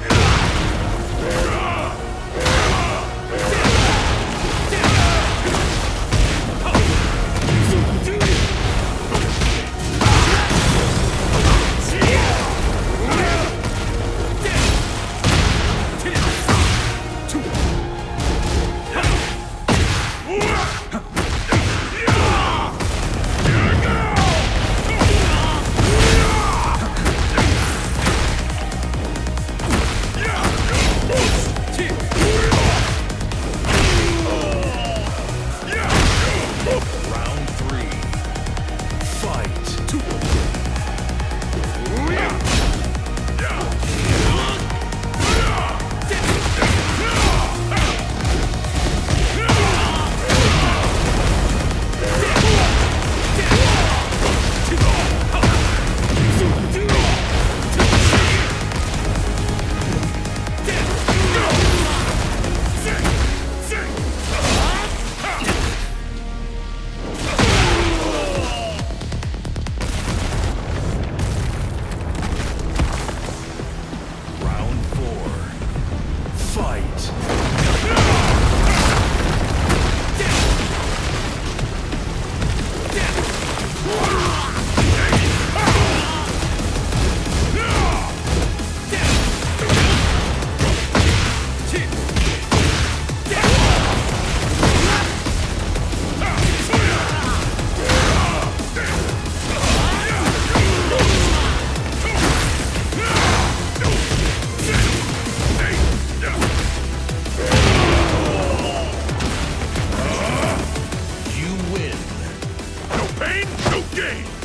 Round two. Fight. Round three. Fight. Round four. Fight. Game.